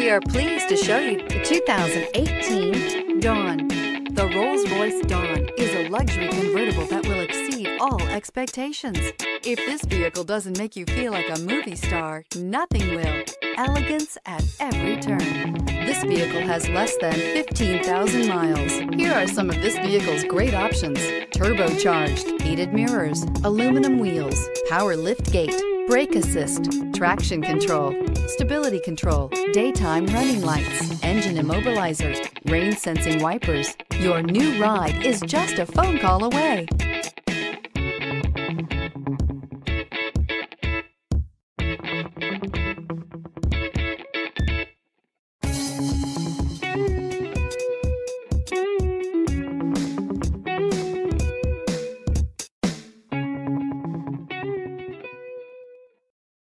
We are pleased to show you the 2018 Dawn. The Rolls-Royce Dawn is a luxury convertible that will exceed all expectations. If this vehicle doesn't make you feel like a movie star, nothing will. Elegance at every turn. This vehicle has less than 15,000 miles. Here are some of this vehicle's great options. Turbocharged, heated mirrors, aluminum wheels, power lift gate, brake assist, traction control, stability control, daytime running lights, engine immobilizer, rain sensing wipers. Your new ride is just a phone call away.